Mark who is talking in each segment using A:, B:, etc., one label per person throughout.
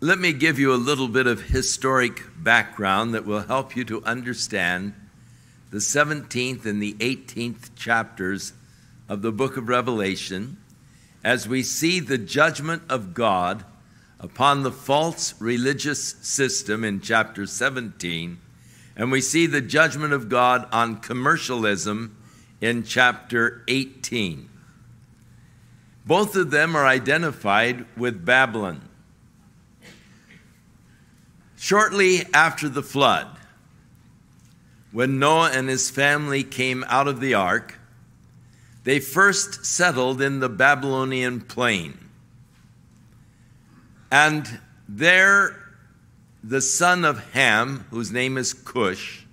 A: Let me give you a little bit of historic background that will help you to understand the 17th and the 18th chapters of the book of Revelation as we see the judgment of God upon the false religious system in chapter 17, and we see the judgment of God on commercialism in chapter 18. Both of them are identified with Babylon. Shortly after the flood, when Noah and his family came out of the ark, they first settled in the Babylonian plain. And there, the son of Ham, whose name is Cush,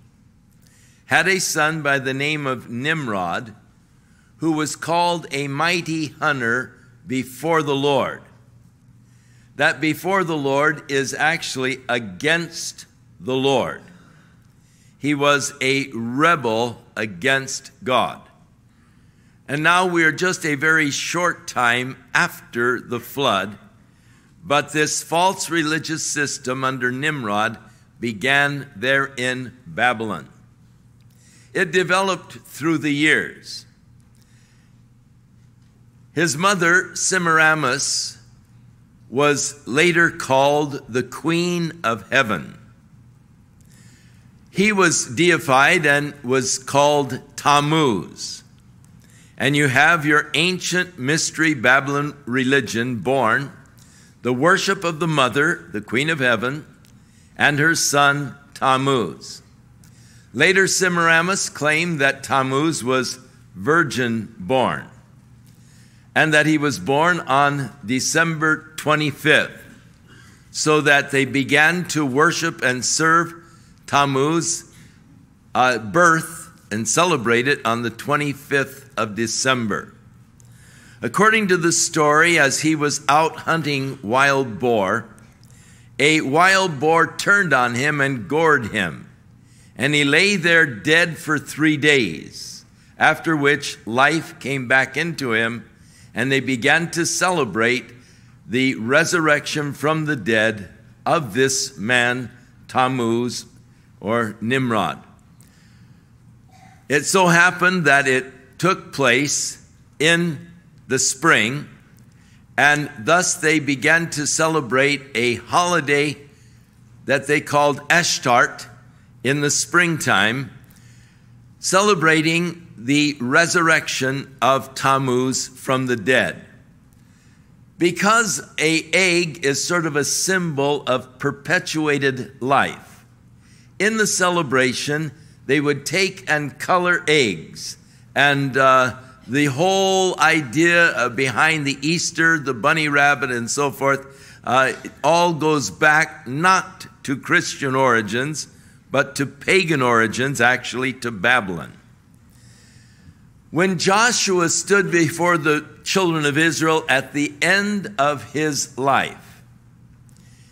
A: had a son by the name of Nimrod, who was called a mighty hunter before the Lord that before the Lord is actually against the Lord. He was a rebel against God. And now we are just a very short time after the flood, but this false religious system under Nimrod began there in Babylon. It developed through the years. His mother, Semiramis, was later called the Queen of Heaven. He was deified and was called Tammuz. And you have your ancient mystery Babylon religion born, the worship of the mother, the Queen of Heaven, and her son Tammuz. Later, Semiramis claimed that Tammuz was virgin born and that he was born on December 25th, so that they began to worship and serve Tammuz uh, birth and celebrate it on the 25th of December. According to the story, as he was out hunting wild boar, a wild boar turned on him and gored him, and he lay there dead for three days, after which life came back into him and they began to celebrate the resurrection from the dead of this man, Tammuz or Nimrod. It so happened that it took place in the spring, and thus they began to celebrate a holiday that they called Ashtart in the springtime, celebrating the resurrection of Tammuz from the dead. Because a egg is sort of a symbol of perpetuated life. In the celebration, they would take and color eggs. And uh, the whole idea behind the Easter, the bunny rabbit, and so forth, uh, all goes back not to Christian origins, but to pagan origins, actually to Babylon. When Joshua stood before the children of Israel at the end of his life,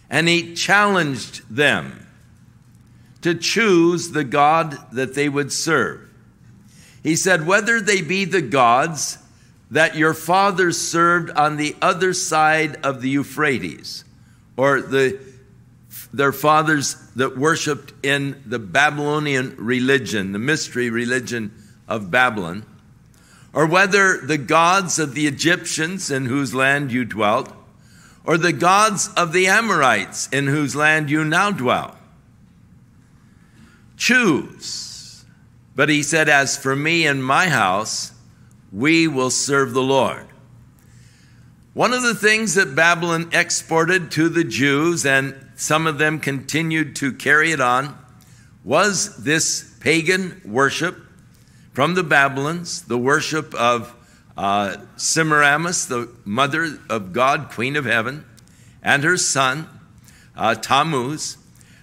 A: and he challenged them to choose the God that they would serve. He said, Whether they be the gods that your fathers served on the other side of the Euphrates, or the, their fathers that worshiped in the Babylonian religion, the mystery religion of Babylon, or whether the gods of the Egyptians in whose land you dwelt, or the gods of the Amorites in whose land you now dwell. Choose. But he said, As for me and my house, we will serve the Lord. One of the things that Babylon exported to the Jews, and some of them continued to carry it on, was this pagan worship from the Babylons, the worship of uh, Semiramis, the mother of God, Queen of Heaven, and her son, uh, Tammuz.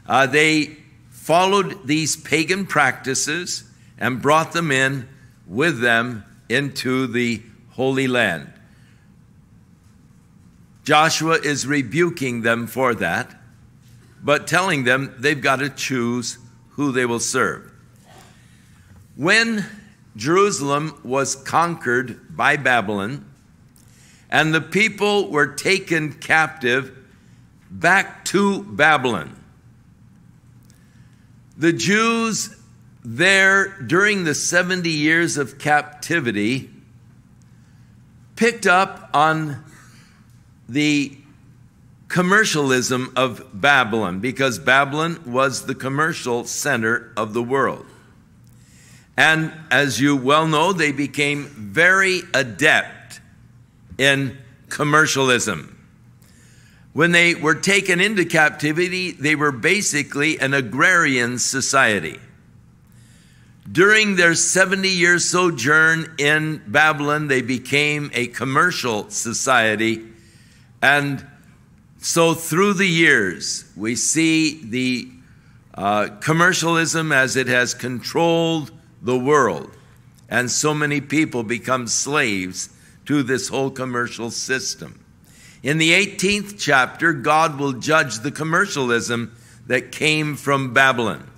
A: Uh, they followed these pagan practices and brought them in with them into the Holy Land. Joshua is rebuking them for that, but telling them they've got to choose who they will serve. When Jerusalem was conquered by Babylon, and the people were taken captive back to Babylon. The Jews there during the 70 years of captivity picked up on the commercialism of Babylon because Babylon was the commercial center of the world. And as you well know, they became very adept in commercialism. When they were taken into captivity, they were basically an agrarian society. During their 70 year sojourn in Babylon, they became a commercial society. And so, through the years, we see the uh, commercialism as it has controlled the world. And so many people become slaves to this whole commercial system. In the 18th chapter, God will judge the commercialism that came from Babylon.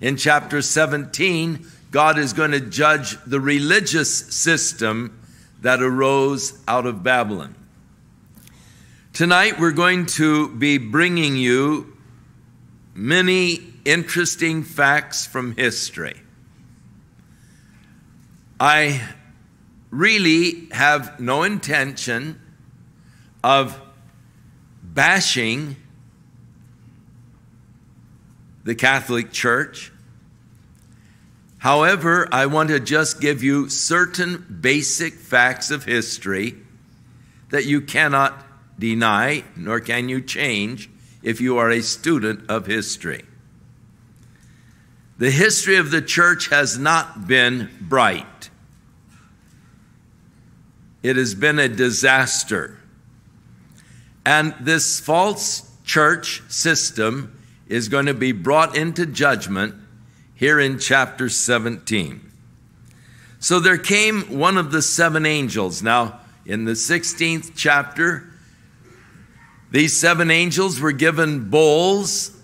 A: In chapter 17, God is going to judge the religious system that arose out of Babylon. Tonight, we're going to be bringing you many interesting facts from history. I really have no intention of bashing the Catholic Church. However, I want to just give you certain basic facts of history that you cannot deny, nor can you change if you are a student of history. The history of the church has not been bright. It has been a disaster. And this false church system is going to be brought into judgment here in chapter 17. So there came one of the seven angels. Now, in the 16th chapter, these seven angels were given bowls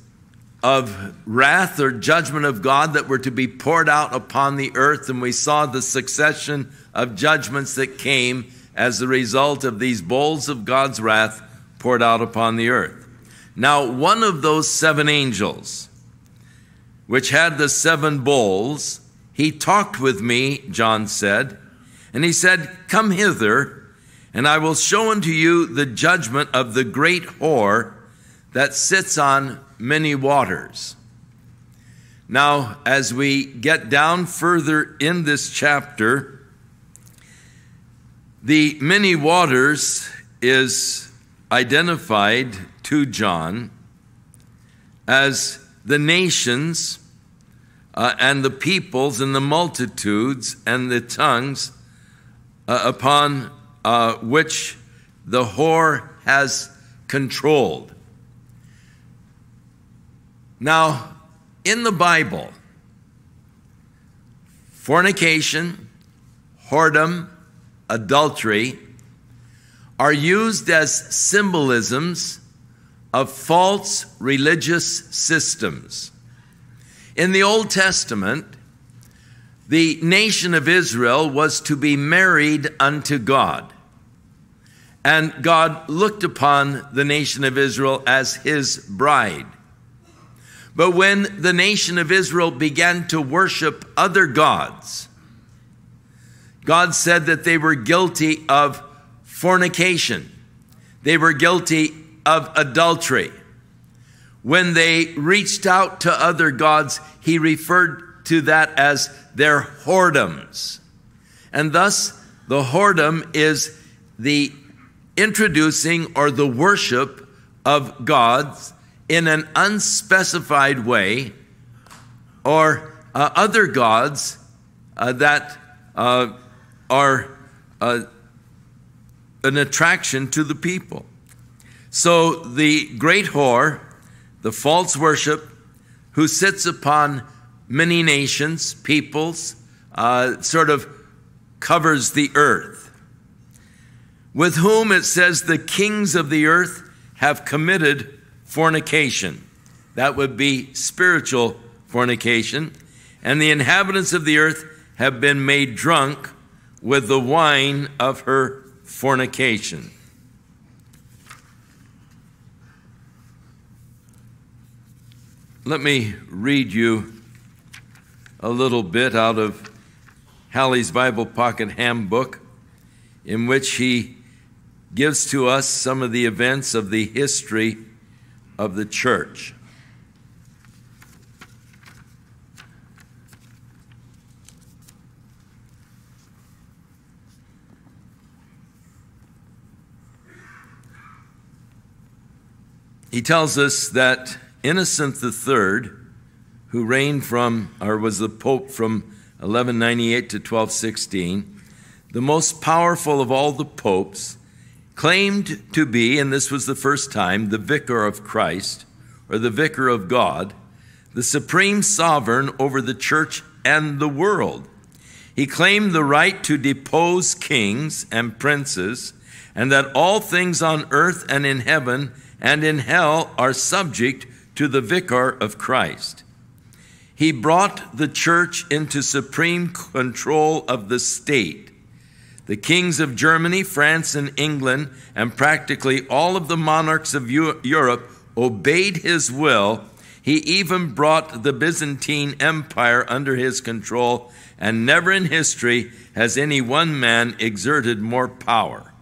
A: of wrath or judgment of God that were to be poured out upon the earth. And we saw the succession of judgments that came as a result of these bowls of God's wrath poured out upon the earth. Now, one of those seven angels, which had the seven bowls, he talked with me, John said, and he said, Come hither, and I will show unto you the judgment of the great whore that sits on many waters. Now, as we get down further in this chapter, the many waters is identified to John as the nations uh, and the peoples and the multitudes and the tongues uh, upon uh, which the whore has controlled. Now, in the Bible, fornication, whoredom, adultery, are used as symbolisms of false religious systems. In the Old Testament, the nation of Israel was to be married unto God. And God looked upon the nation of Israel as his bride. But when the nation of Israel began to worship other gods, God said that they were guilty of fornication. They were guilty of adultery. When they reached out to other gods, he referred to that as their whoredoms. And thus, the whoredom is the introducing or the worship of gods in an unspecified way or uh, other gods uh, that uh, are uh, an attraction to the people. So the great whore, the false worship, who sits upon many nations, peoples, uh, sort of covers the earth, with whom it says the kings of the earth have committed fornication. That would be spiritual fornication. And the inhabitants of the earth have been made drunk with the wine of her fornication. let me read you a little bit out of Halley's Bible Pocket Handbook, in which he gives to us some of the events of the history of the church. He tells us that Innocent III, who reigned from, or was the Pope from 1198 to 1216, the most powerful of all the popes, claimed to be, and this was the first time, the vicar of Christ, or the vicar of God, the supreme sovereign over the church and the world. He claimed the right to depose kings and princes, and that all things on earth and in heaven and in hell are subject to the vicar of Christ. He brought the church into supreme control of the state. The kings of Germany, France, and England, and practically all of the monarchs of Europe obeyed his will. He even brought the Byzantine Empire under his control, and never in history has any one man exerted more power.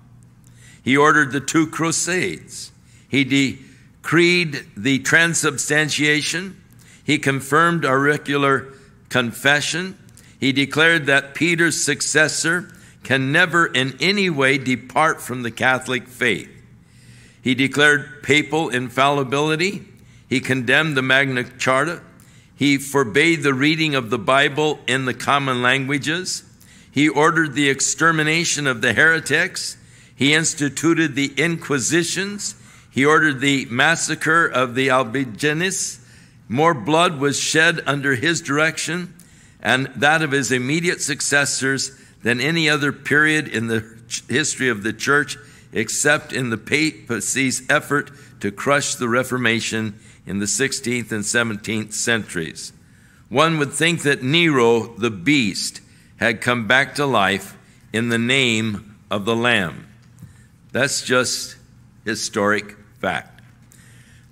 A: He ordered the two crusades. He decreed the transubstantiation. He confirmed auricular confession. He declared that Peter's successor can never in any way depart from the Catholic faith. He declared papal infallibility. He condemned the Magna Charta. He forbade the reading of the Bible in the common languages. He ordered the extermination of the heretics. He instituted the Inquisitions. He ordered the massacre of the Albigenses. More blood was shed under his direction and that of his immediate successors than any other period in the history of the church, except in the papacy's effort to crush the Reformation in the 16th and 17th centuries. One would think that Nero, the beast, had come back to life in the name of the Lamb. That's just historic fact.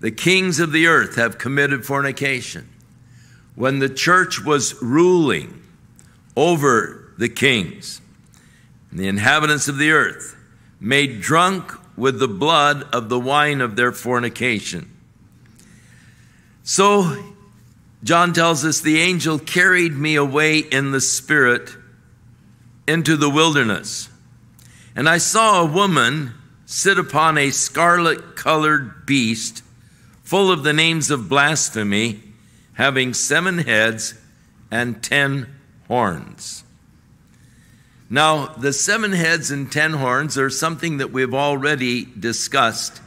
A: The kings of the earth have committed fornication. When the church was ruling over the kings, and the inhabitants of the earth, made drunk with the blood of the wine of their fornication. So, John tells us the angel carried me away in the spirit into the wilderness. And I saw a woman sit upon a scarlet colored beast full of the names of blasphemy, having seven heads and ten horns. Now, the seven heads and ten horns are something that we've already discussed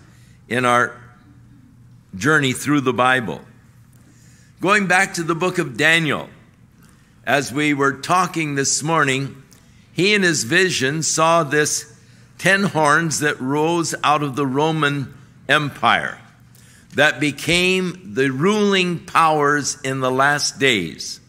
A: in our journey through the Bible. Going back to the book of Daniel, as we were talking this morning, he in his vision saw this ten horns that rose out of the Roman Empire that became the ruling powers in the last days,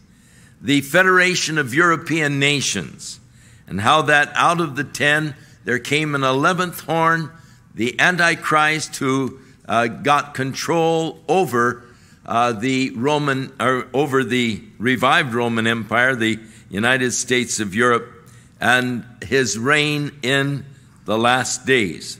A: the Federation of European Nations, and how that out of the ten there came an eleventh horn, the Antichrist, who uh, got control over uh, the Roman or over the revived Roman Empire, the United States of Europe, and his reign in the last days.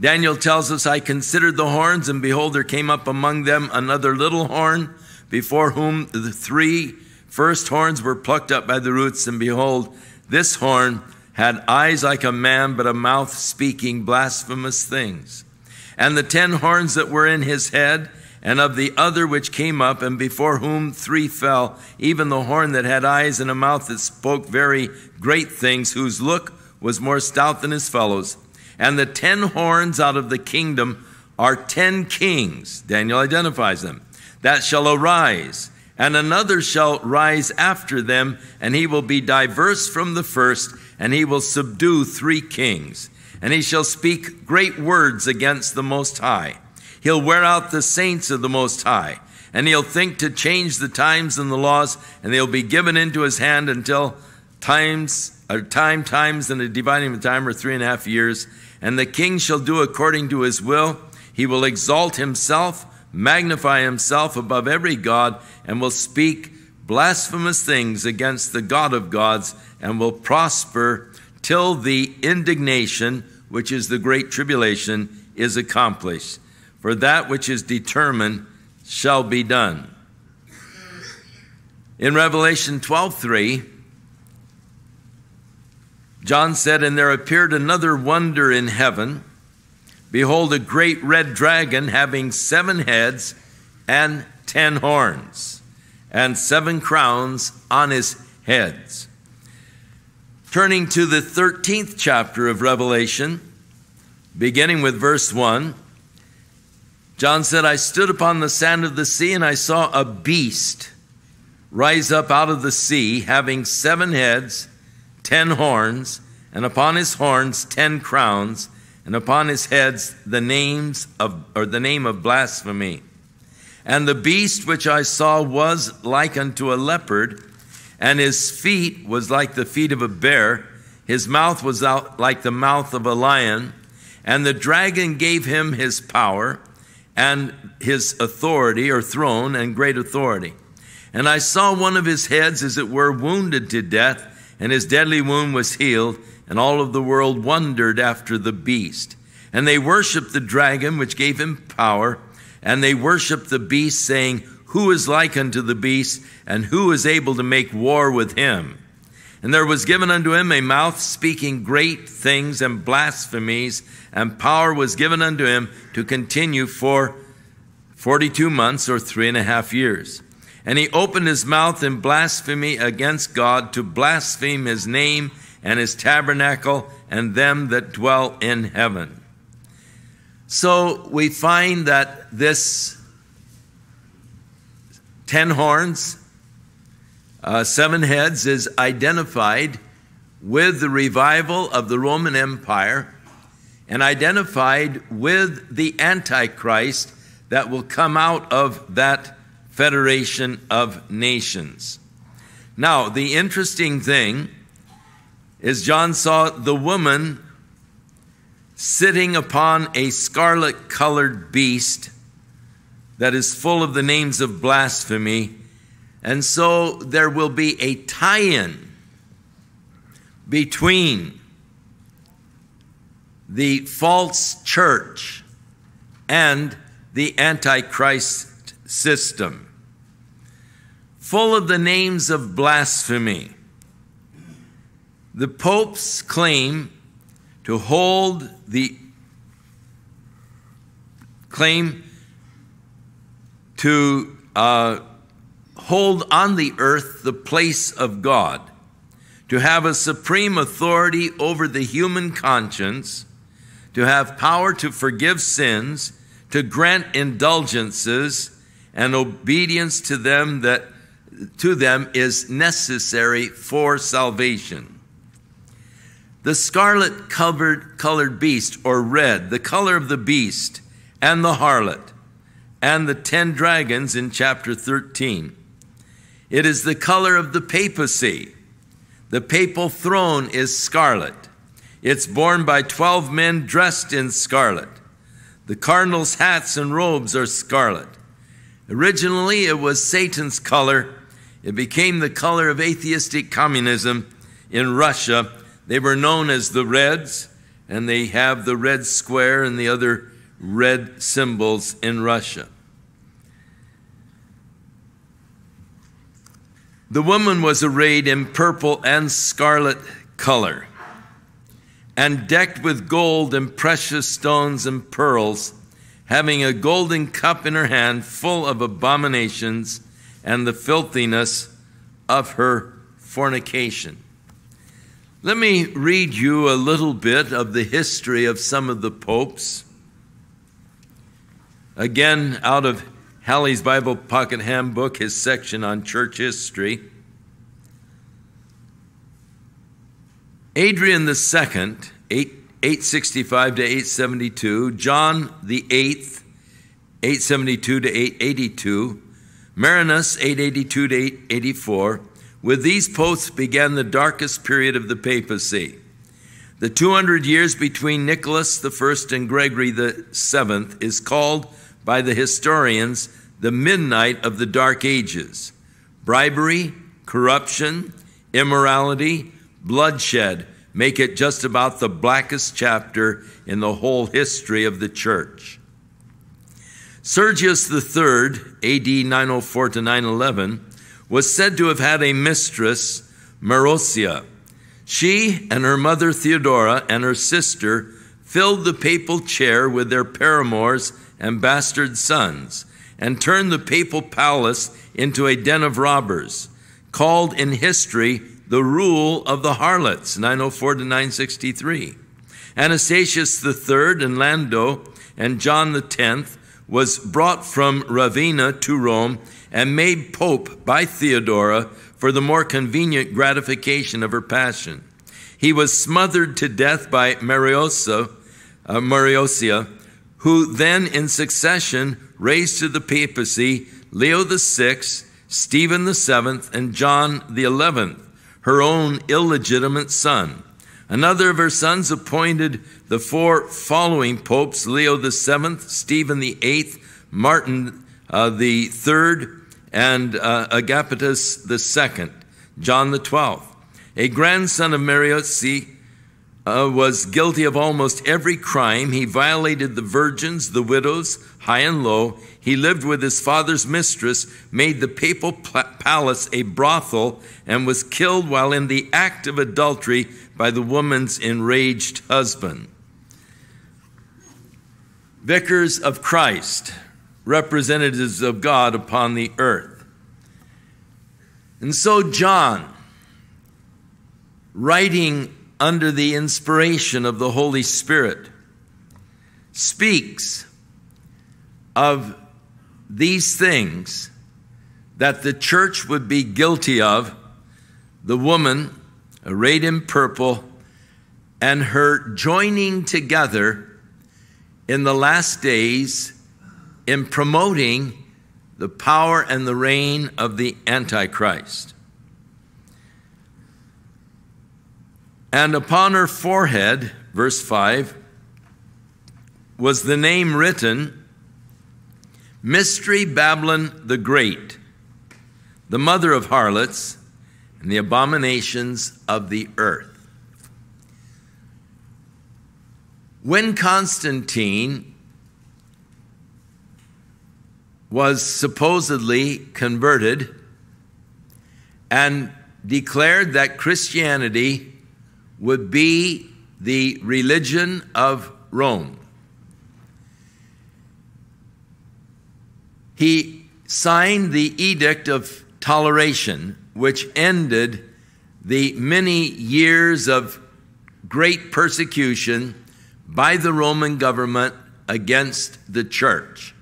A: Daniel tells us, I considered the horns, and behold, there came up among them another little horn, before whom the three first horns were plucked up by the roots. And behold, this horn had eyes like a man, but a mouth speaking blasphemous things. And the ten horns that were in his head, and of the other which came up, and before whom three fell, even the horn that had eyes and a mouth that spoke very great things, whose look was more stout than his fellows. And the ten horns out of the kingdom are ten kings. Daniel identifies them. That shall arise, and another shall rise after them, and he will be diverse from the first, and he will subdue three kings. And he shall speak great words against the Most High. He'll wear out the saints of the Most High, and he'll think to change the times and the laws, and they'll be given into his hand until times a time, times, and a dividing of time are three and a half years. And the king shall do according to his will. He will exalt himself, magnify himself above every God, and will speak blasphemous things against the God of gods, and will prosper till the indignation, which is the great tribulation, is accomplished. For that which is determined shall be done. In Revelation 12 3, John said, And there appeared another wonder in heaven. Behold, a great red dragon having seven heads and ten horns, and seven crowns on his heads. Turning to the 13th chapter of Revelation, beginning with verse 1, John said, I stood upon the sand of the sea, and I saw a beast rise up out of the sea, having seven heads, ten horns, and upon his horns ten crowns, and upon his heads the names of or the name of blasphemy. And the beast which I saw was like unto a leopard, and his feet was like the feet of a bear, his mouth was out like the mouth of a lion, and the dragon gave him his power and his authority or throne and great authority. And I saw one of his heads, as it were, wounded to death, and his deadly wound was healed, and all of the world wondered after the beast. And they worshiped the dragon, which gave him power, and they worshiped the beast, saying, Who is like unto the beast, and who is able to make war with him? And there was given unto him a mouth speaking great things and blasphemies, and power was given unto him to continue for 42 months or three and a half years. And he opened his mouth in blasphemy against God to blaspheme his name and his tabernacle and them that dwell in heaven. So we find that this ten horns, uh, seven heads is identified with the revival of the Roman Empire and identified with the Antichrist that will come out of that federation of nations. Now, the interesting thing is John saw the woman sitting upon a scarlet colored beast that is full of the names of blasphemy. And so there will be a tie in between the false church and the Antichrist system, full of the names of blasphemy. The popes claim to hold the claim to uh, hold on the earth the place of God, to have a supreme authority over the human conscience, to have power to forgive sins, to grant indulgences, and obedience to them that to them is necessary for salvation. The scarlet colored, colored beast, or red, the color of the beast, and the harlot, and the ten dragons in chapter 13. It is the color of the papacy. The papal throne is scarlet. It's borne by 12 men dressed in scarlet. The cardinals' hats and robes are scarlet. Originally, it was Satan's color. It became the color of atheistic communism in Russia. They were known as the Reds, and they have the red square and the other red symbols in Russia. The woman was arrayed in purple and scarlet color, and decked with gold and precious stones and pearls having a golden cup in her hand full of abominations and the filthiness of her fornication. Let me read you a little bit of the history of some of the popes. Again, out of Halley's Bible Pocket Handbook, his section on church history. Adrian II, 8 865 to 872, John the 8th, 872 to 882, Marinus, 882 to 884. With these posts began the darkest period of the papacy. The 200 years between Nicholas I and Gregory VII is called by the historians the midnight of the Dark Ages bribery, corruption, immorality, bloodshed make it just about the blackest chapter in the whole history of the church. Sergius III, AD 904 to 911, was said to have had a mistress, Marozia. She and her mother Theodora and her sister filled the papal chair with their paramours and bastard sons, and turned the papal palace into a den of robbers, called in history the rule of the harlots, 904 to 963. Anastasius III and Lando and John X was brought from Ravenna to Rome and made pope by Theodora for the more convenient gratification of her passion. He was smothered to death by Mariosa, uh, Mariosia, who then in succession raised to the papacy Leo VI, Stephen VII, and John XI her own illegitimate son. Another of her sons appointed the four following popes Leo VII, Stephen VIII, Martin uh, the Third, and uh, Agapetus II, John the Twelfth. A grandson of Mariosi uh, was guilty of almost every crime. He violated the virgins, the widows, high and low. He lived with his father's mistress, made the papal palace a brothel, and was killed while in the act of adultery by the woman's enraged husband. Vicars of Christ, representatives of God upon the earth. And so, John, writing under the inspiration of the Holy Spirit, speaks of these things that the church would be guilty of the woman arrayed in purple and her joining together in the last days in promoting the power and the reign of the Antichrist. And upon her forehead, verse 5, was the name written Mystery Babylon the Great, the mother of harlots and the abominations of the earth. When Constantine was supposedly converted and declared that Christianity would be the religion of Rome, he signed the Edict of Toleration, which ended the many years of great persecution by the Roman government against the church.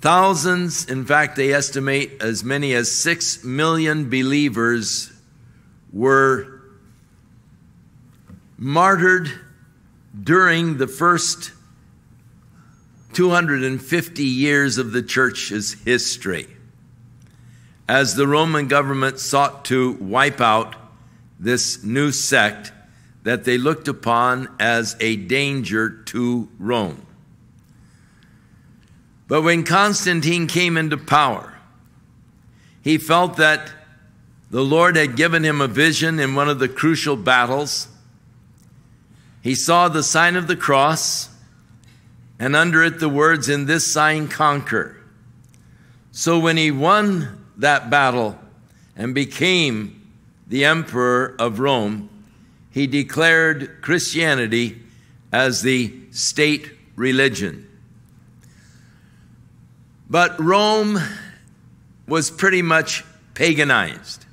A: Thousands, in fact, they estimate as many as six million believers were martyred during the first 250 years of the church's history as the Roman government sought to wipe out this new sect that they looked upon as a danger to Rome. But when Constantine came into power, he felt that the Lord had given him a vision in one of the crucial battles. He saw the sign of the cross and under it the words, In this sign conquer. So when he won that battle and became the emperor of Rome, he declared Christianity as the state religion. But Rome was pretty much paganized.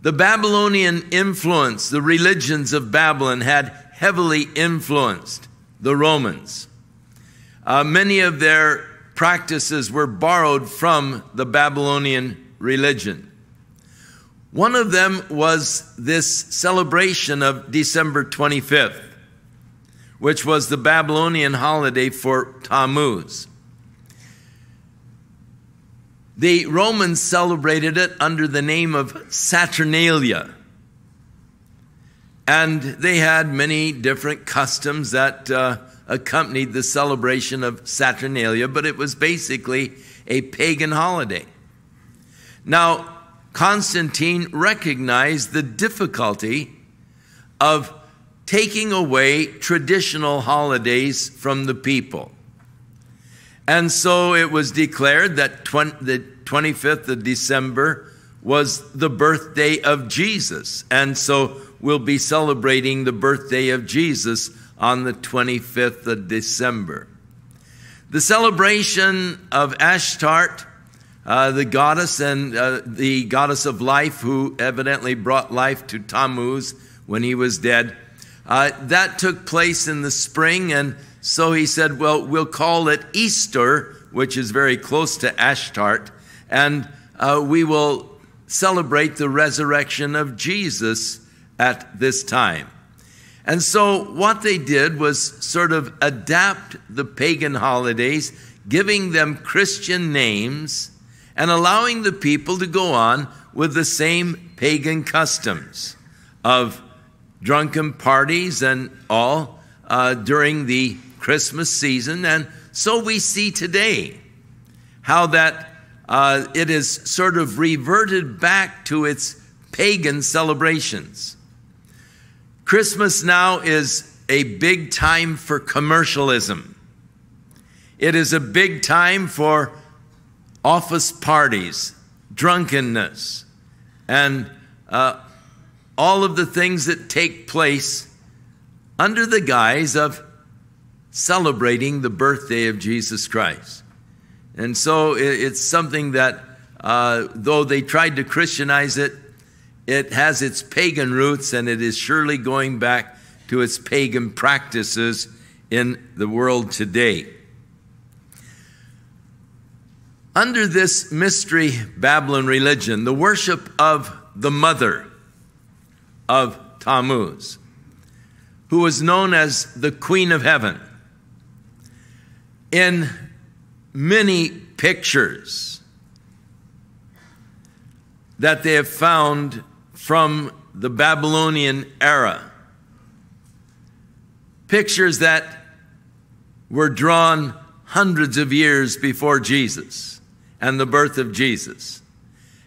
A: The Babylonian influence, the religions of Babylon had heavily influenced the Romans. Uh, many of their practices were borrowed from the Babylonian religion. One of them was this celebration of December 25th, which was the Babylonian holiday for Tammuz. The Romans celebrated it under the name of Saturnalia. And they had many different customs that uh, accompanied the celebration of Saturnalia, but it was basically a pagan holiday. Now, Constantine recognized the difficulty of taking away traditional holidays from the people. And so it was declared that 20, the 25th of December was the birthday of Jesus. And so we'll be celebrating the birthday of Jesus on the 25th of December. The celebration of Ashtart, uh, the goddess and uh, the goddess of life, who evidently brought life to Tammuz when he was dead, uh, that took place in the spring. And so he said, Well, we'll call it Easter, which is very close to Ashtart, and uh, we will celebrate the resurrection of Jesus at this time. And so, what they did was sort of adapt the pagan holidays, giving them Christian names and allowing the people to go on with the same pagan customs of drunken parties and all uh, during the Christmas season. And so we see today how that uh, it is sort of reverted back to its pagan celebrations. Christmas now is a big time for commercialism. It is a big time for office parties, drunkenness, and uh, all of the things that take place under the guise of celebrating the birthday of Jesus Christ. And so it's something that, uh, though they tried to Christianize it, it has its pagan roots and it is surely going back to its pagan practices in the world today. Under this mystery Babylon religion, the worship of the mother of Tammuz, who was known as the Queen of Heaven, in many pictures that they have found from the Babylonian era. Pictures that were drawn hundreds of years before Jesus and the birth of Jesus.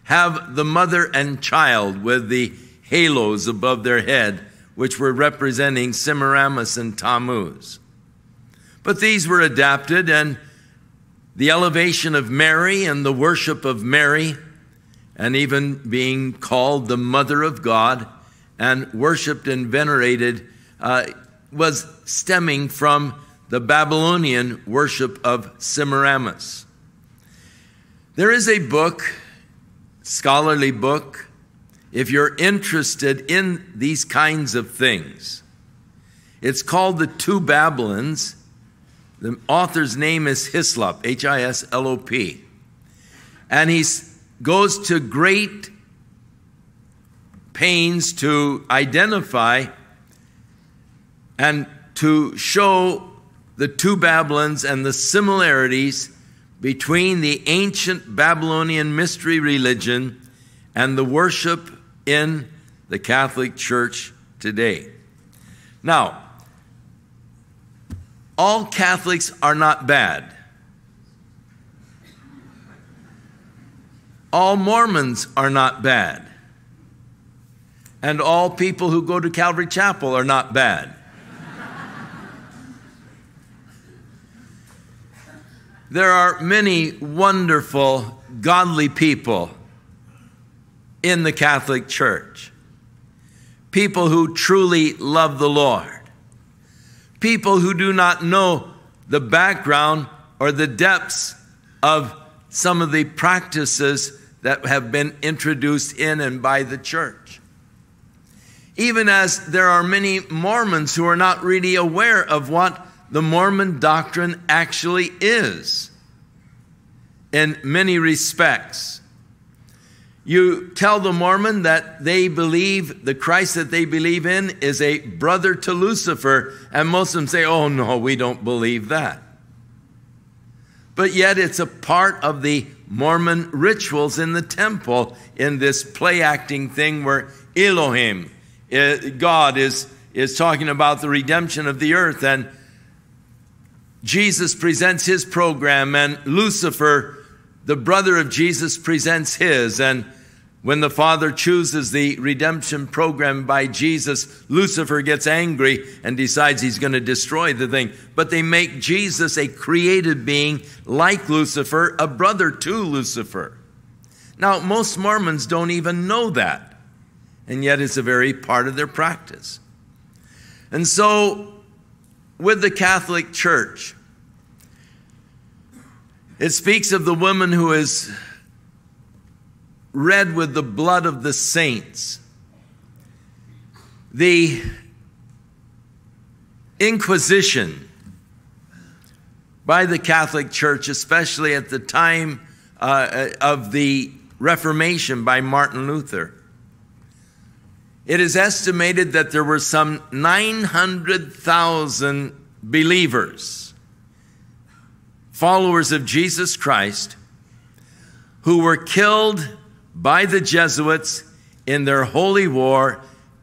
A: Have the mother and child with the halos above their head, which were representing Semiramis and Tammuz. But these were adapted and the elevation of Mary and the worship of Mary, and even being called the Mother of God and worshiped and venerated, uh, was stemming from the Babylonian worship of Semiramis. There is a book, scholarly book, if you're interested in these kinds of things. It's called The Two Babylons the author's name is Hislop, H I S L O P. And he goes to great pains to identify and to show the two Babylons and the similarities between the ancient Babylonian mystery religion and the worship in the Catholic Church today. Now, all Catholics are not bad. All Mormons are not bad. And all people who go to Calvary Chapel are not bad. there are many wonderful, godly people in the Catholic Church. People who truly love the Lord people who do not know the background or the depths of some of the practices that have been introduced in and by the church. Even as there are many Mormons who are not really aware of what the Mormon doctrine actually is in many respects. You tell the Mormon that they believe the Christ that they believe in is a brother to Lucifer, and most of them say, Oh, no, we don't believe that. But yet it's a part of the Mormon rituals in the temple in this play acting thing where Elohim, eh, God, is, is talking about the redemption of the earth, and Jesus presents his program, and Lucifer, the brother of Jesus, presents his. And when the Father chooses the redemption program by Jesus, Lucifer gets angry and decides he's going to destroy the thing. But they make Jesus a created being like Lucifer, a brother to Lucifer. Now, most Mormons don't even know that, and yet it's a very part of their practice. And so, with the Catholic Church, it speaks of the woman who is red with the blood of the saints. The Inquisition by the Catholic Church, especially at the time uh, of the Reformation by Martin Luther. It is estimated that there were some 900,000 believers, followers of Jesus Christ, who were killed by the Jesuits in their holy war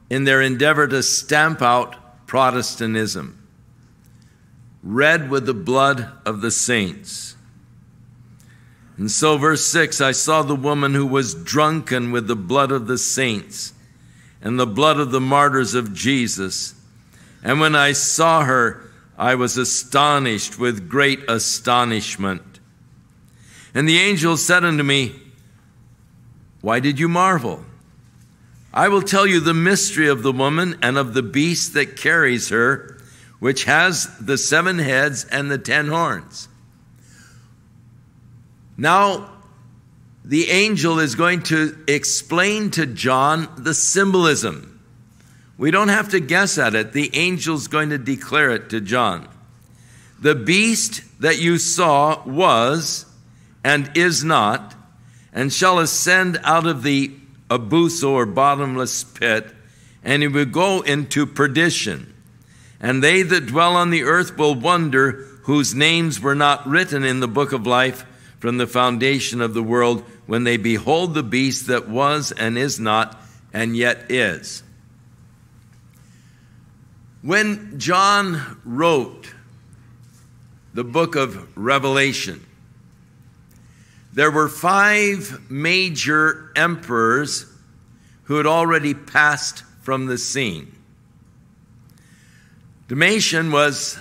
A: in their endeavor to stamp out Protestantism. Red with the blood of the saints. And so, verse 6 I saw the woman who was drunken with the blood of the saints and the blood of the martyrs of Jesus. And when I saw her, I was astonished with great astonishment. And the angel said unto me, why did you marvel? I will tell you the mystery of the woman and of the beast that carries her, which has the seven heads and the ten horns. Now, the angel is going to explain to John the symbolism. We don't have to guess at it. The angel's going to declare it to John. The beast that you saw was and is not and shall ascend out of the abyss or bottomless pit, and he will go into perdition. And they that dwell on the earth will wonder whose names were not written in the book of life from the foundation of the world when they behold the beast that was and is not and yet is. When John wrote the book of Revelation, there were five major emperors who had already passed from the scene. Domitian was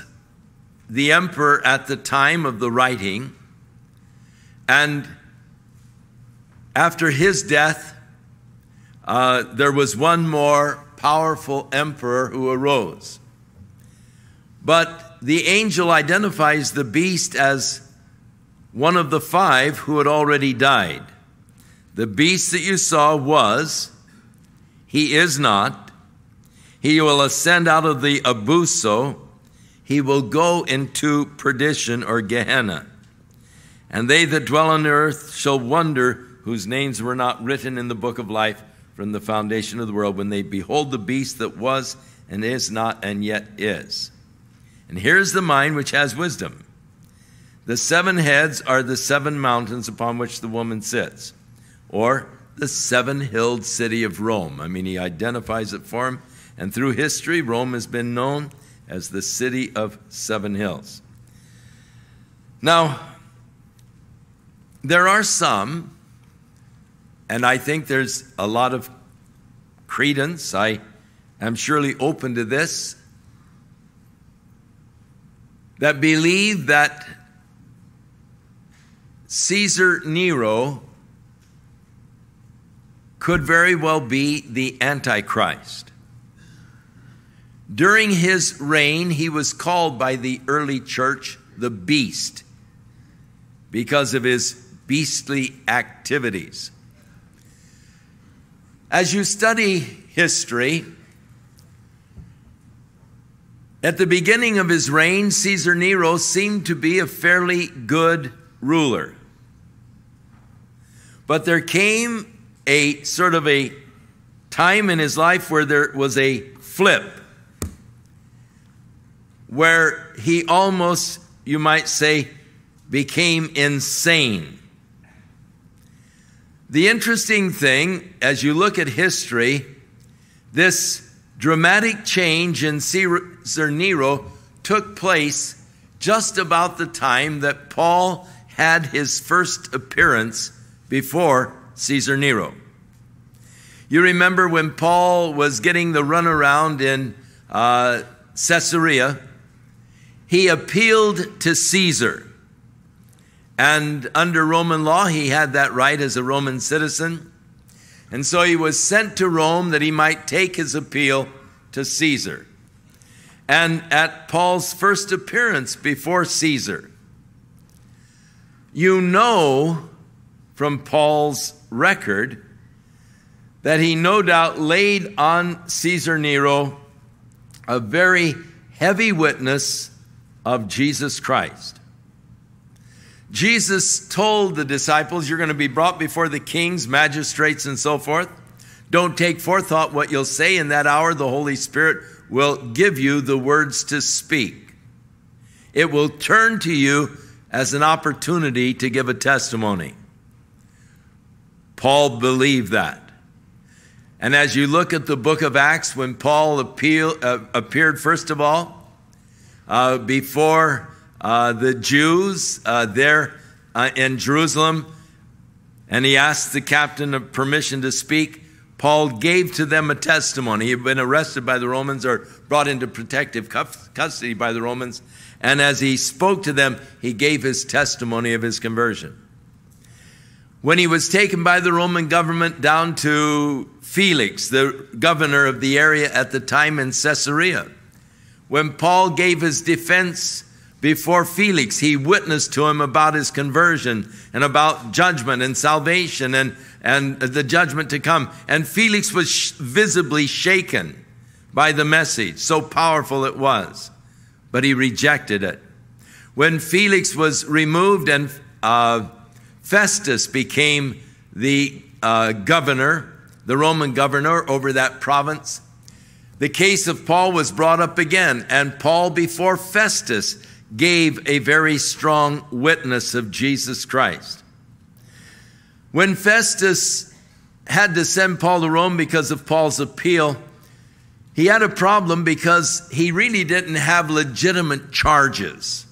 A: the emperor at the time of the writing, and after his death, uh, there was one more powerful emperor who arose. But the angel identifies the beast as one of the five who had already died. The beast that you saw was, he is not. He will ascend out of the abuso. He will go into perdition or Gehenna. And they that dwell on earth shall wonder whose names were not written in the book of life from the foundation of the world when they behold the beast that was and is not and yet is. And here's the mind which has wisdom. The seven heads are the seven mountains upon which the woman sits, or the seven hilled city of Rome. I mean, he identifies it for him. And through history, Rome has been known as the city of seven hills. Now, there are some, and I think there's a lot of credence. I am surely open to this, that believe that Caesar Nero could very well be the Antichrist. During his reign, he was called by the early church the beast because of his beastly activities. As you study history, at the beginning of his reign, Caesar Nero seemed to be a fairly good ruler. But there came a sort of a time in his life where there was a flip, where he almost, you might say, became insane. The interesting thing, as you look at history, this dramatic change in Caesar Nero took place just about the time that Paul had his first appearance before Caesar Nero. You remember when Paul was getting the runaround in uh, Caesarea, he appealed to Caesar. And under Roman law, he had that right as a Roman citizen. And so he was sent to Rome that he might take his appeal to Caesar. And at Paul's first appearance before Caesar, you know from Paul's record that he no doubt laid on Caesar Nero a very heavy witness of Jesus Christ. Jesus told the disciples, You're going to be brought before the kings, magistrates, and so forth. Don't take forethought what you'll say in that hour. The Holy Spirit will give you the words to speak. It will turn to you as an opportunity to give a testimony. Paul believed that. And as you look at the book of Acts, when Paul appeal, uh, appeared, first of all, uh, before uh, the Jews uh, there uh, in Jerusalem, and he asked the captain of permission to speak, Paul gave to them a testimony. He had been arrested by the Romans or brought into protective custody by the Romans. And as he spoke to them, he gave his testimony of his conversion. When he was taken by the Roman government down to Felix, the governor of the area at the time in Caesarea, when Paul gave his defense before Felix, he witnessed to him about his conversion and about judgment and salvation and, and the judgment to come. And Felix was visibly shaken by the message, so powerful it was, but he rejected it. When Felix was removed and uh, Festus became the uh, governor, the Roman governor over that province. The case of Paul was brought up again, and Paul, before Festus, gave a very strong witness of Jesus Christ. When Festus had to send Paul to Rome because of Paul's appeal, he had a problem because he really didn't have legitimate charges.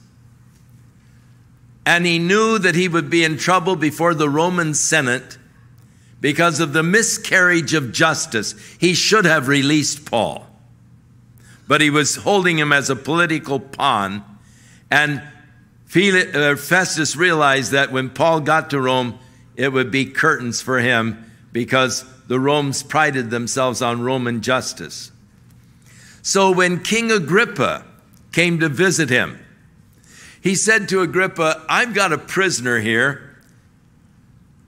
A: And he knew that he would be in trouble before the Roman Senate because of the miscarriage of justice. He should have released Paul, but he was holding him as a political pawn. And uh, Festus realized that when Paul got to Rome, it would be curtains for him because the Romans prided themselves on Roman justice. So when King Agrippa came to visit him, he said to Agrippa, I've got a prisoner here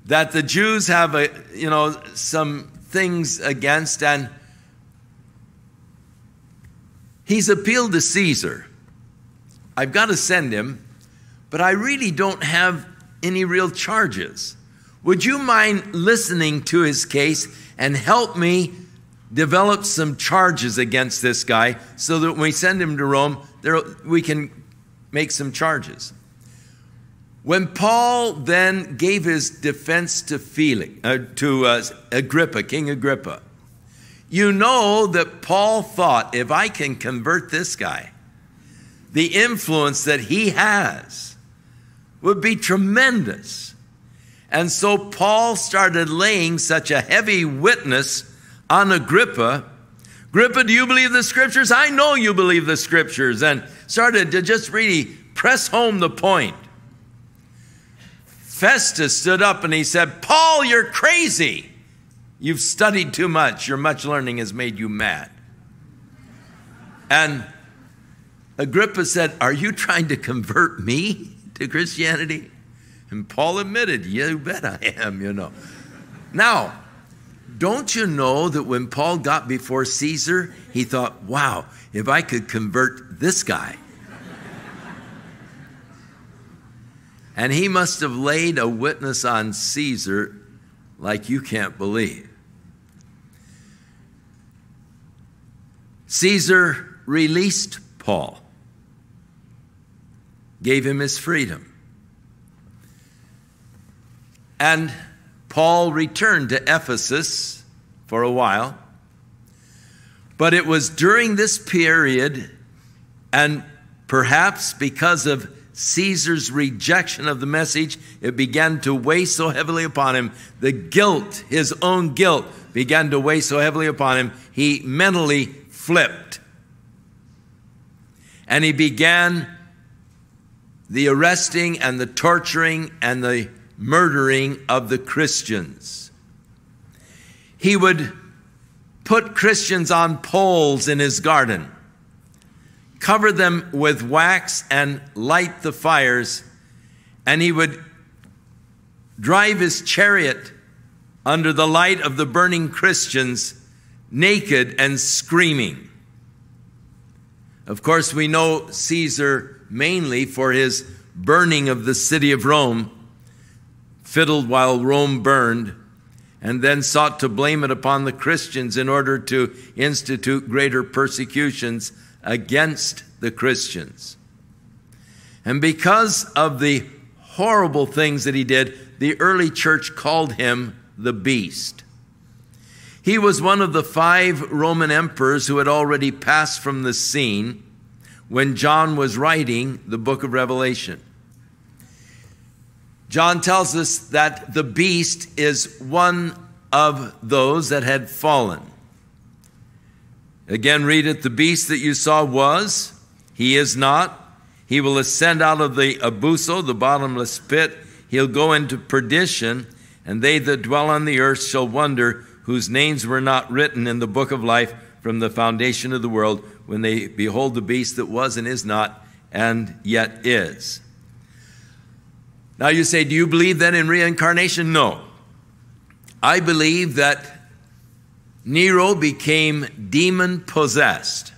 A: that the Jews have a, you know, some things against, and he's appealed to Caesar. I've got to send him, but I really don't have any real charges. Would you mind listening to his case and help me develop some charges against this guy so that when we send him to Rome, there, we can make some charges. When Paul then gave his defense to Felix, uh, to uh, Agrippa, King Agrippa, you know that Paul thought if I can convert this guy, the influence that he has would be tremendous. And so Paul started laying such a heavy witness on Agrippa. Agrippa, do you believe the scriptures? I know you believe the scriptures. And started to just really press home the point. Festus stood up and he said, Paul, you're crazy. You've studied too much. Your much learning has made you mad. And Agrippa said, Are you trying to convert me to Christianity? And Paul admitted, Yeah, You bet I am, you know. Now, don't you know that when Paul got before Caesar, he thought, Wow, if I could convert this guy. and he must have laid a witness on Caesar like you can't believe. Caesar released Paul, gave him his freedom. And Paul returned to Ephesus for a while. But it was during this period, and Perhaps because of Caesar's rejection of the message, it began to weigh so heavily upon him. The guilt, his own guilt, began to weigh so heavily upon him, he mentally flipped. And he began the arresting and the torturing and the murdering of the Christians. He would put Christians on poles in his garden, cover them with wax, and light the fires, and he would drive his chariot under the light of the burning Christians, naked and screaming. Of course, we know Caesar mainly for his burning of the city of Rome, fiddled while Rome burned, and then sought to blame it upon the Christians in order to institute greater persecutions against the Christians. And because of the horrible things that he did, the early church called him the beast. He was one of the five Roman emperors who had already passed from the scene when John was writing the book of Revelation. John tells us that the beast is one of those that had fallen. Again, read it. The beast that you saw was, he is not. He will ascend out of the abuso, the bottomless pit. He'll go into perdition, and they that dwell on the earth shall wonder whose names were not written in the book of life from the foundation of the world when they behold the beast that was and is not and yet is. Now you say, do you believe then in reincarnation? No. I believe that Nero became demon possessed.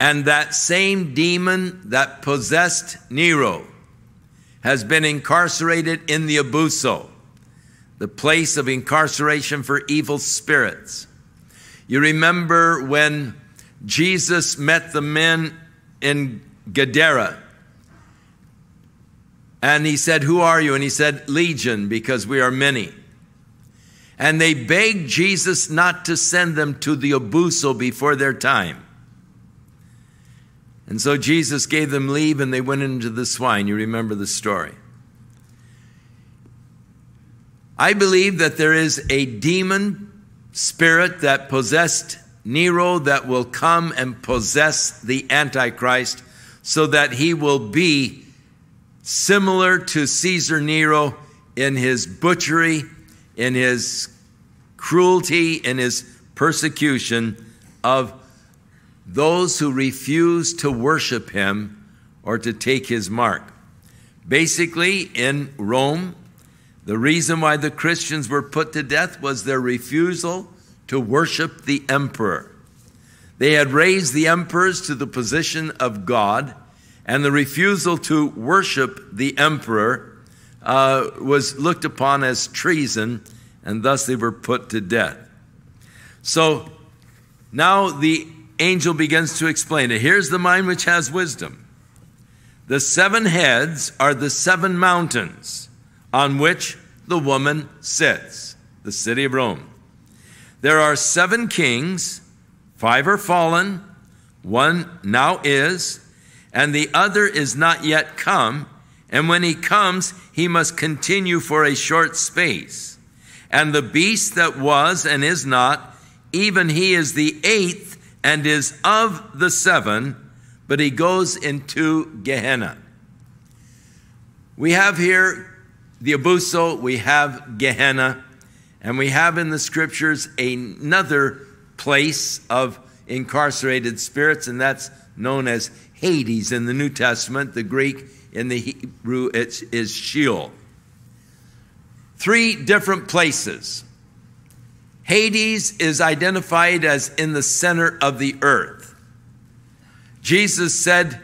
A: And that same demon that possessed Nero has been incarcerated in the Abuso, the place of incarceration for evil spirits. You remember when Jesus met the men in Gadara and he said, Who are you? And he said, Legion, because we are many. And they begged Jesus not to send them to the Abuso before their time. And so Jesus gave them leave and they went into the swine. You remember the story. I believe that there is a demon spirit that possessed Nero that will come and possess the Antichrist so that he will be similar to Caesar Nero in his butchery, in his cruelty, in his persecution of those who refuse to worship him or to take his mark. Basically, in Rome, the reason why the Christians were put to death was their refusal to worship the emperor. They had raised the emperors to the position of God, and the refusal to worship the emperor uh, was looked upon as treason, and thus they were put to death. So now the angel begins to explain it. Here's the mind which has wisdom. The seven heads are the seven mountains on which the woman sits, the city of Rome. There are seven kings, five are fallen, one now is, and the other is not yet come. And when he comes, he must continue for a short space. And the beast that was and is not, even he is the eighth and is of the seven, but he goes into Gehenna. We have here the Abuso, we have Gehenna, and we have in the scriptures another place of incarcerated spirits, and that's known as Hades in the New Testament. The Greek in the Hebrew it is is Sheol. Three different places. Hades is identified as in the center of the earth. Jesus said,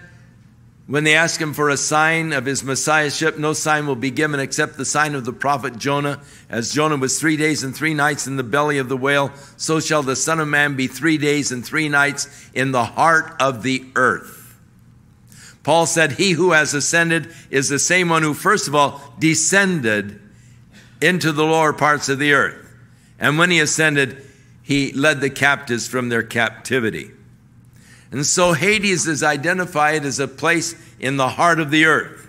A: when they ask him for a sign of his messiahship, no sign will be given except the sign of the prophet Jonah. As Jonah was three days and three nights in the belly of the whale, so shall the Son of Man be three days and three nights in the heart of the earth. Paul said, He who has ascended is the same one who, first of all, descended into the lower parts of the earth. And when he ascended, he led the captives from their captivity. And so Hades is identified as a place in the heart of the earth.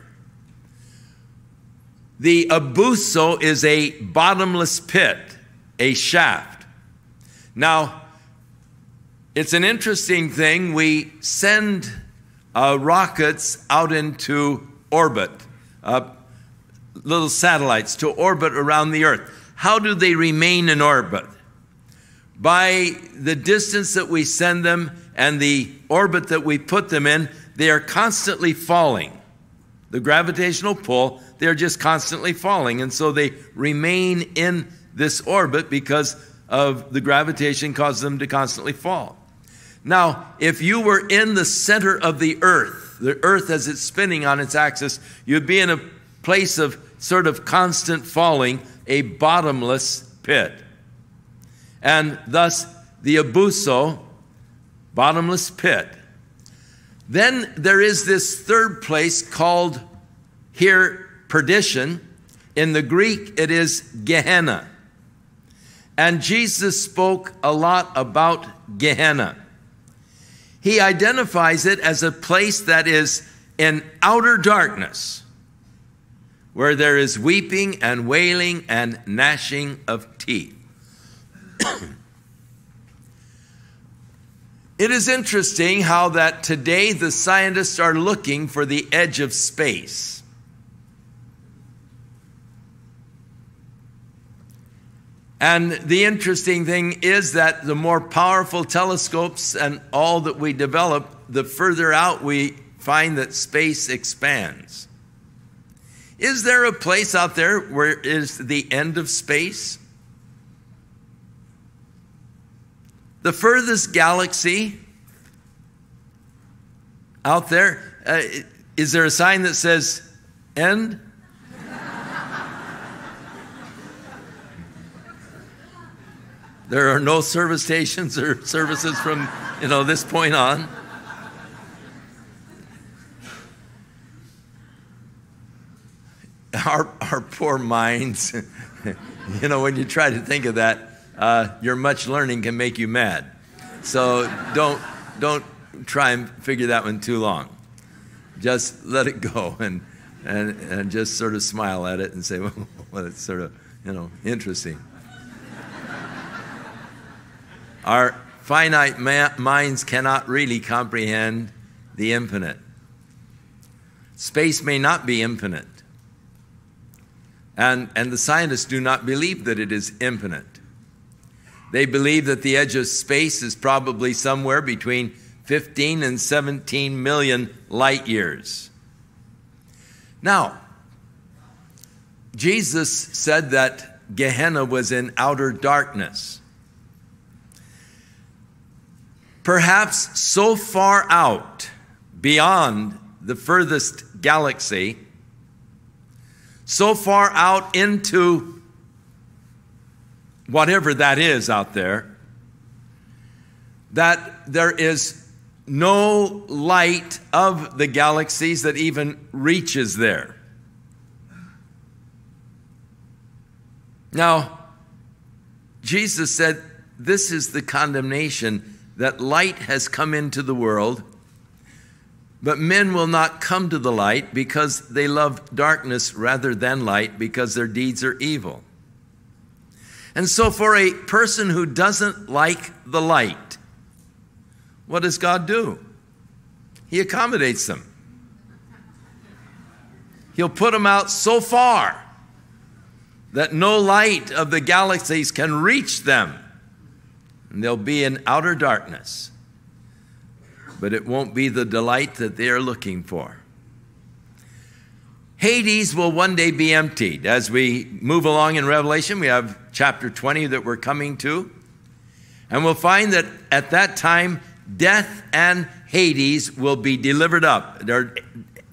A: The abuso is a bottomless pit, a shaft. Now, it's an interesting thing. We send uh, rockets out into orbit, uh, little satellites to orbit around the earth. How do they remain in orbit? By the distance that we send them and the orbit that we put them in, they are constantly falling. The gravitational pull, they're just constantly falling. And so they remain in this orbit because of the gravitation causes them to constantly fall. Now, if you were in the center of the earth, the earth as it's spinning on its axis, you'd be in a place of sort of constant falling, a bottomless pit. And thus, the abuso, bottomless pit. Then there is this third place called here perdition. In the Greek, it is Gehenna. And Jesus spoke a lot about Gehenna he identifies it as a place that is in outer darkness, where there is weeping and wailing and gnashing of teeth. it is interesting how that today the scientists are looking for the edge of space. And the interesting thing is that the more powerful telescopes and all that we develop, the further out we find that space expands. Is there a place out there where is the end of space? The furthest galaxy out there, uh, is there a sign that says end? There are no service stations or services from, you know, this point on. Our, our poor minds, you know, when you try to think of that, uh, your much learning can make you mad. So don't, don't try and figure that one too long. Just let it go and, and, and just sort of smile at it and say, well, it's sort of, you know, interesting. Our finite ma- minds cannot really comprehend the infinite. Space may not be infinite. And, and the scientists do not believe that it is infinite. They believe that the edge of space is probably somewhere between 15 and 17 million light years. Now, Jesus said that Gehenna was in outer darkness perhaps so far out beyond the furthest galaxy, so far out into whatever that is out there, that there is no light of the galaxies that even reaches there. Now, Jesus said, This is the condemnation that light has come into the world, but men will not come to the light because they love darkness rather than light because their deeds are evil. And so, for a person who doesn't like the light, what does God do? He accommodates them. He'll put them out so far that no light of the galaxies can reach them and they'll be in outer darkness. But it won't be the delight that they are looking for. Hades will one day be emptied. As we move along in Revelation, we have chapter 20 that we're coming to. And we'll find that at that time, death and Hades will be delivered up.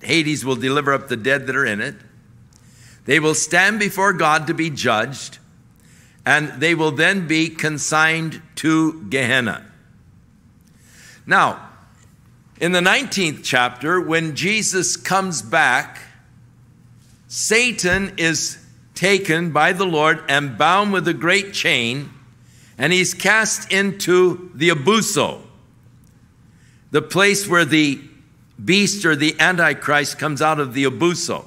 A: Hades will deliver up the dead that are in it. They will stand before God to be judged and they will then be consigned to Gehenna. Now, in the 19th chapter, when Jesus comes back, Satan is taken by the Lord and bound with a great chain, and he's cast into the abuso. the place where the beast or the Antichrist comes out of the abuso.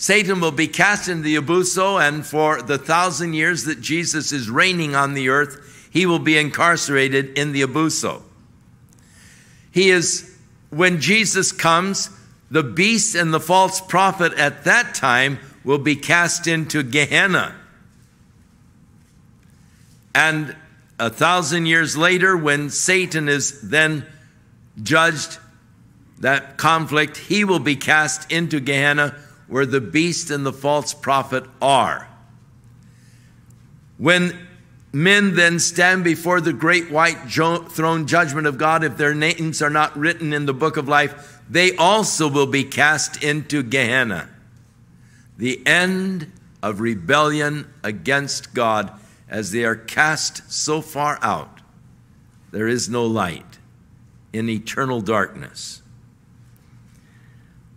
A: Satan will be cast into the abuso, and for the thousand years that Jesus is reigning on the earth, he will be incarcerated in the abuso. He is, when Jesus comes, the beast and the false prophet at that time will be cast into Gehenna. And a thousand years later, when Satan is then judged, that conflict, he will be cast into Gehenna where the beast and the false prophet are. When men then stand before the great white throne judgment of God, if their names are not written in the book of life, they also will be cast into Gehenna. The end of rebellion against God as they are cast so far out, there is no light in eternal darkness.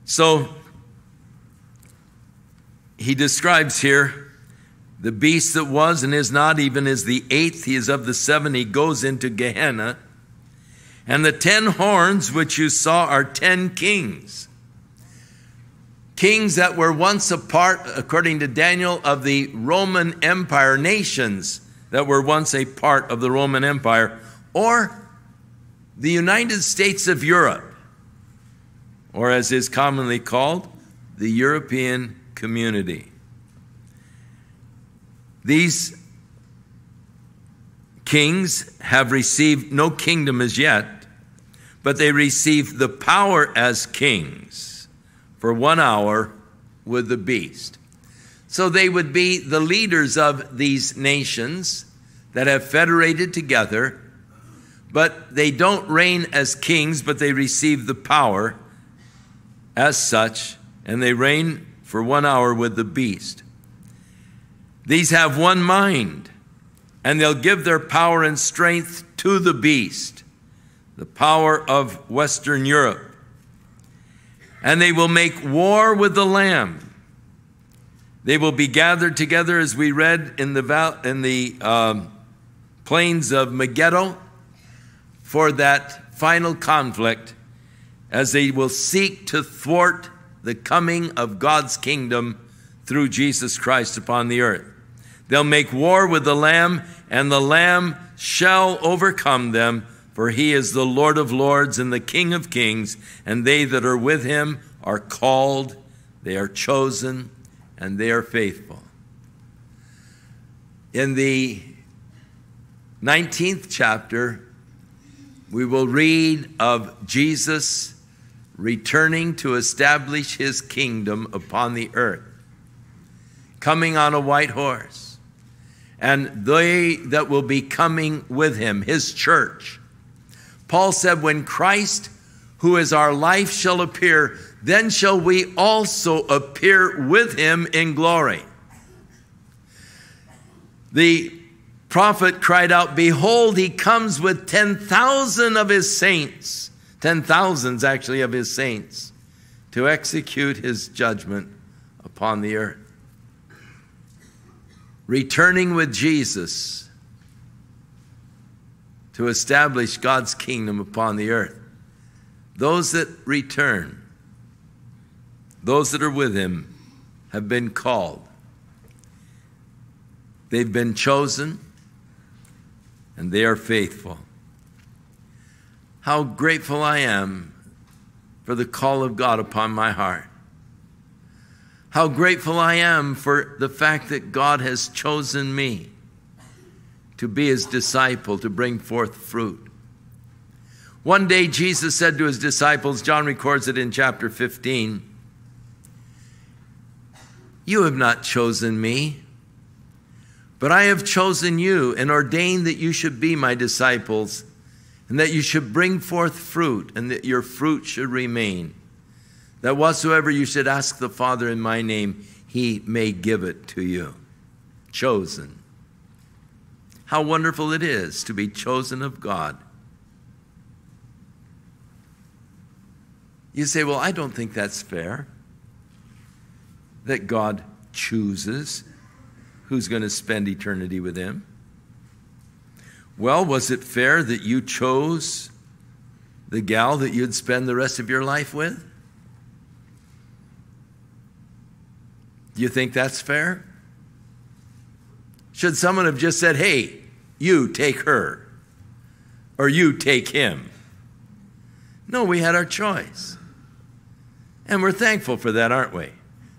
A: So he describes here the beast that was and is not, even is the eighth, he is of the seven, he goes into Gehenna. And the ten horns which you saw are ten kings. Kings that were once a part, according to Daniel, of the Roman Empire, nations that were once a part of the Roman Empire, or the United States of Europe, or as is commonly called, the European community. These kings have received no kingdom as yet, but they receive the power as kings for one hour with the beast. So they would be the leaders of these nations that have federated together, but they don't reign as kings, but they receive the power as such, and they reign for one hour with the beast. These have one mind, and they'll give their power and strength to the beast, the power of Western Europe. And they will make war with the Lamb. They will be gathered together, as we read in the, in the um, plains of Megiddo, for that final conflict, as they will seek to thwart the coming of God's kingdom through Jesus Christ upon the earth. They'll make war with the Lamb, and the Lamb shall overcome them, for he is the Lord of lords and the King of kings, and they that are with him are called, they are chosen, and they are faithful. In the 19th chapter, we will read of Jesus returning to establish his kingdom upon the earth, coming on a white horse. And they that will be coming with him, his church. Paul said, When Christ, who is our life, shall appear, then shall we also appear with him in glory. The prophet cried out, Behold, he comes with 10,000 of his saints ten thousands actually of his saints, to execute his judgment upon the earth. Returning with Jesus to establish God's kingdom upon the earth. Those that return, those that are with him, have been called. They've been chosen, and they are faithful how grateful I am for the call of God upon my heart. How grateful I am for the fact that God has chosen me to be his disciple, to bring forth fruit. One day, Jesus said to his disciples, John records it in chapter 15, You have not chosen me, but I have chosen you and ordained that you should be my disciples and that you should bring forth fruit, and that your fruit should remain. That whatsoever you should ask the Father in my name, he may give it to you. Chosen. How wonderful it is to be chosen of God. You say, Well, I don't think that's fair. That God chooses who's going to spend eternity with Him. Well, was it fair that you chose the gal that you'd spend the rest of your life with? Do you think that's fair? Should someone have just said, hey, you take her, or you take him? No, we had our choice. And we're thankful for that, aren't we?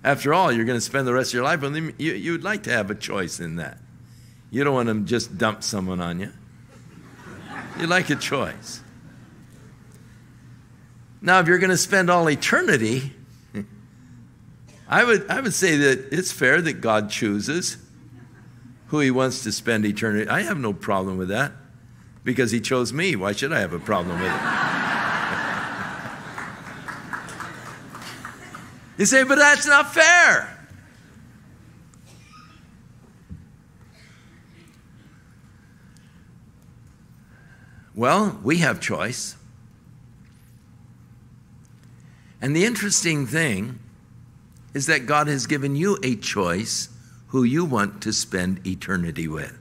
A: After all, you're going to spend the rest of your life with them. You, you'd like to have a choice in that. You don't want them just dump someone on you. You like a choice. Now, if you're going to spend all eternity, I would, I would say that it's fair that God chooses who he wants to spend eternity. I have no problem with that because he chose me. Why should I have a problem with it? you say, but that's not fair. Well, we have choice. And the interesting thing is that God has given you a choice who you want to spend eternity with.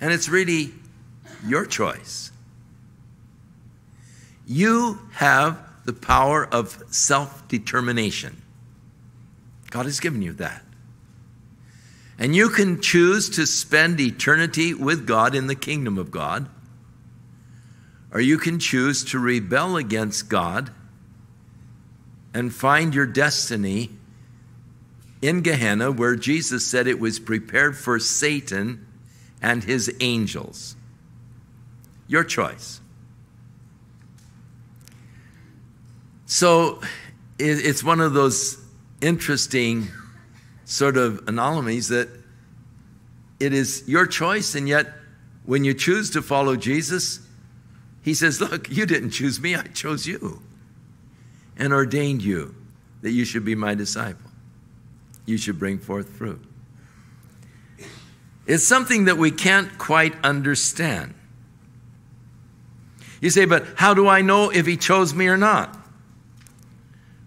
A: And it's really your choice. You have the power of self determination. God has given you that. And you can choose to spend eternity with God in the kingdom of God, or you can choose to rebel against God and find your destiny in Gehenna, where Jesus said it was prepared for Satan and his angels. Your choice. So it's one of those interesting sort of anomalies that it is your choice, and yet when you choose to follow Jesus, he says, Look, you didn't choose me, I chose you and ordained you that you should be my disciple you should bring forth fruit. It's something that we can't quite understand. You say, but how do I know if he chose me or not?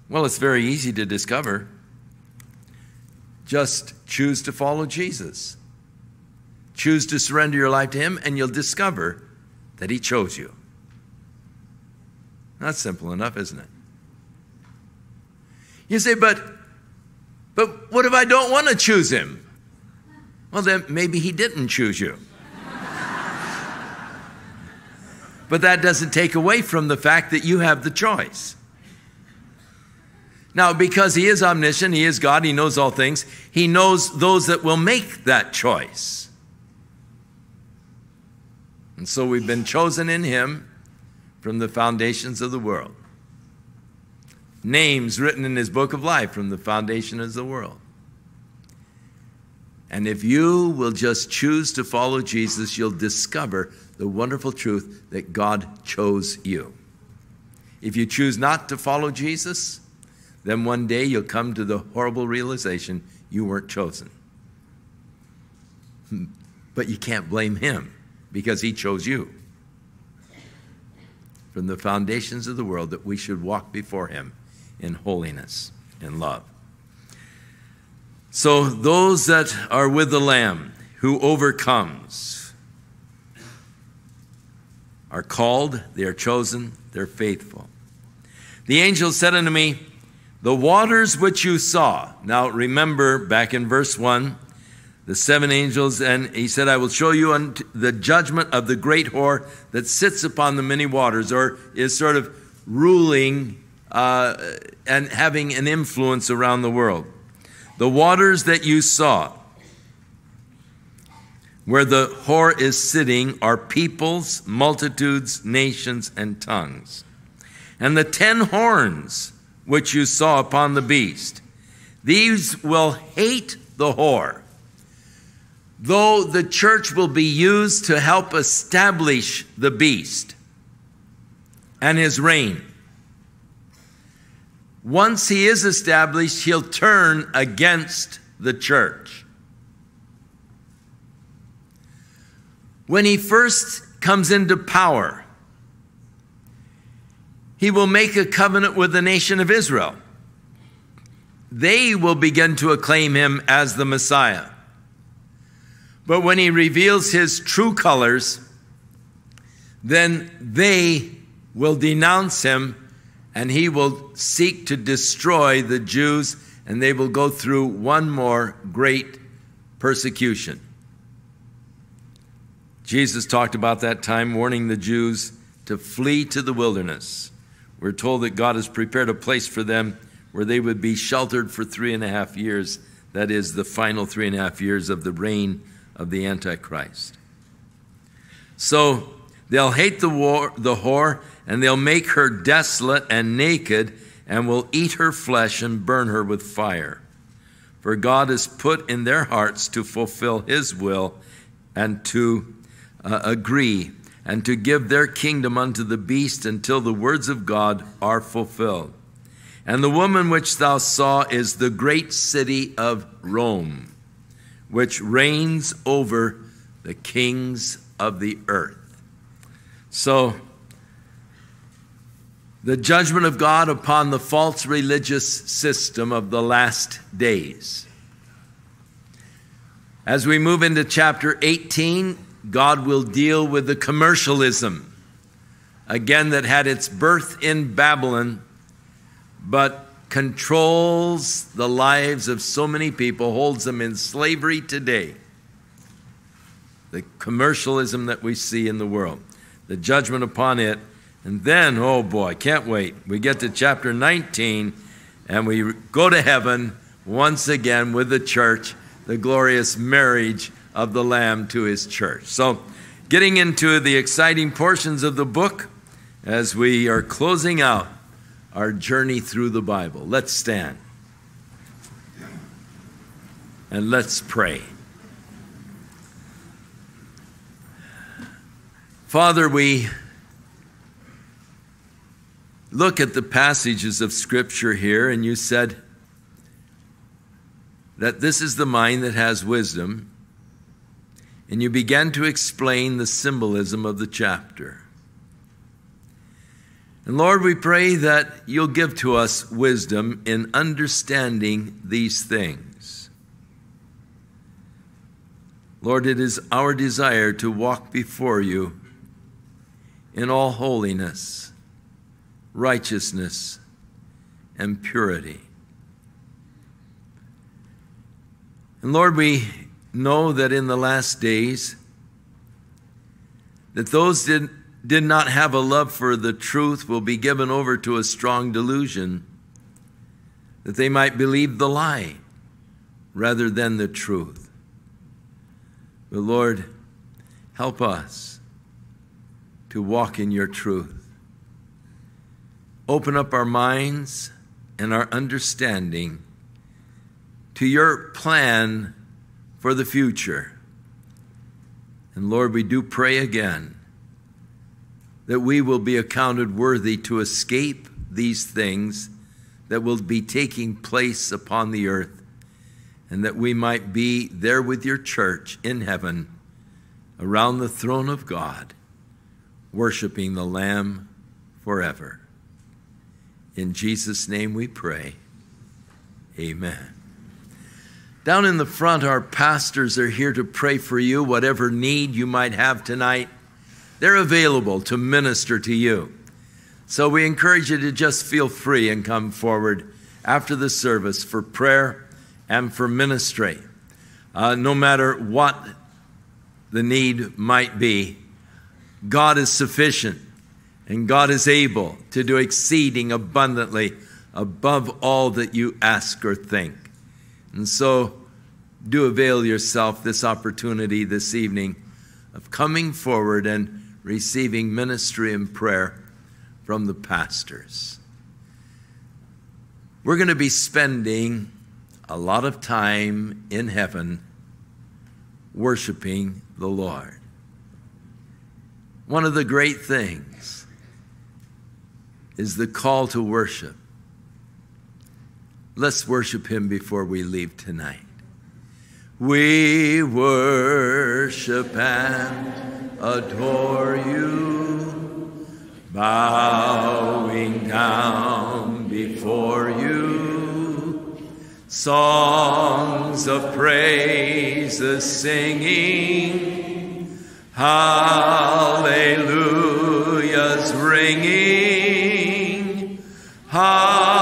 A: Well, it's very easy to discover. Just choose to follow Jesus. Choose to surrender your life to him, and you'll discover that he chose you. That's simple enough, isn't it? You say, but but what if I don't want to choose him? Well, then maybe he didn't choose you. but that doesn't take away from the fact that you have the choice. Now, because he is omniscient, he is God, he knows all things, he knows those that will make that choice. And so we've been chosen in him from the foundations of the world names written in his book of life from the foundation of the world. And if you will just choose to follow Jesus, you'll discover the wonderful truth that God chose you. If you choose not to follow Jesus, then one day you'll come to the horrible realization you weren't chosen. Hmm. But you can't blame him because he chose you. From the foundations of the world, that we should walk before him in holiness and love. So, those that are with the Lamb who overcomes are called, they are chosen, they're faithful. The angel said unto me, The waters which you saw. Now, remember back in verse 1, the seven angels, and he said, I will show you the judgment of the great whore that sits upon the many waters, or is sort of ruling uh, and having an influence around the world. The waters that you saw, where the whore is sitting, are peoples, multitudes, nations, and tongues. And the ten horns which you saw upon the beast, these will hate the whore. Though the church will be used to help establish the beast and his reign. Once he is established, he'll turn against the church. When he first comes into power, he will make a covenant with the nation of Israel. They will begin to acclaim him as the Messiah. But when he reveals his true colors, then they will denounce him and he will seek to destroy the Jews and they will go through one more great persecution. Jesus talked about that time, warning the Jews to flee to the wilderness. We're told that God has prepared a place for them where they would be sheltered for three and a half years. That is, the final three and a half years of the reign of the Antichrist. So they'll hate the, war, the whore, and they'll make her desolate and naked, and will eat her flesh and burn her with fire. For God has put in their hearts to fulfill his will and to uh, agree and to give their kingdom unto the beast until the words of God are fulfilled. And the woman which thou saw is the great city of Rome, which reigns over the kings of the earth. So, the judgment of God upon the false religious system of the last days. As we move into chapter 18, God will deal with the commercialism, again, that had its birth in Babylon, but controls the lives of so many people, holds them in slavery today. The commercialism that we see in the world, the judgment upon it. And then, oh boy, can't wait. We get to chapter 19 and we go to heaven once again with the church, the glorious marriage of the Lamb to his church. So, getting into the exciting portions of the book as we are closing out our journey through the Bible. Let's stand and let's pray. Father, we look at the passages of Scripture here, and you said that this is the mind that has wisdom and you began to explain the symbolism of the chapter. And Lord, we pray that you'll give to us wisdom in understanding these things. Lord, it is our desire to walk before you in all holiness, righteousness, and purity. And Lord, we know that in the last days that those did, did not have a love for the truth will be given over to a strong delusion that they might believe the lie rather than the truth. But Lord, help us to walk in your truth. Open up our minds and our understanding to your plan for the future. And Lord, we do pray again that we will be accounted worthy to escape these things that will be taking place upon the earth, and that we might be there with your church in heaven around the throne of God, worshiping the Lamb forever. In Jesus' name we pray. Amen. Down in the front, our pastors are here to pray for you, whatever need you might have tonight. They're available to minister to you. So we encourage you to just feel free and come forward after the service for prayer and for ministry. Uh, no matter what the need might be, God is sufficient and God is able to do exceeding abundantly above all that you ask or think. And so do avail yourself this opportunity this evening of coming forward and receiving ministry and prayer from the pastors. We're going to be spending a lot of time in heaven worshiping the Lord. One of the great things is the call to worship. Let's worship him before we leave tonight. We worship and adore you, bowing down before you. Songs of praises singing, hallelujahs ringing. Hallelujah